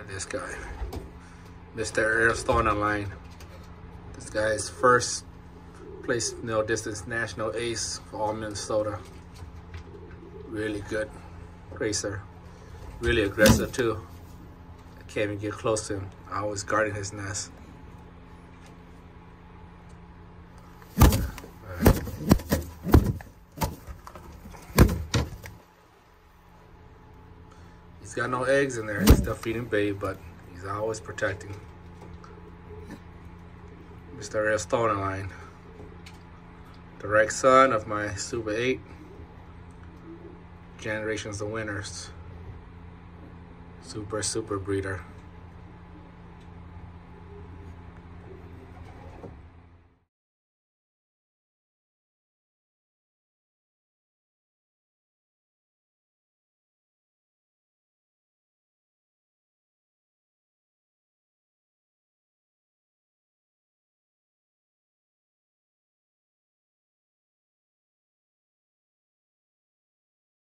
At this guy. Mr. Aristona line. This guy is first place middle distance national ace for all Minnesota. Really good racer. Really aggressive too. I can't even get close to him. I was guarding his nest. He's got no eggs in there. He's still feeding babe, but he's always protecting. Mr. Aristona line. Direct son of my Super 8. Generations of winners. Super, super breeder.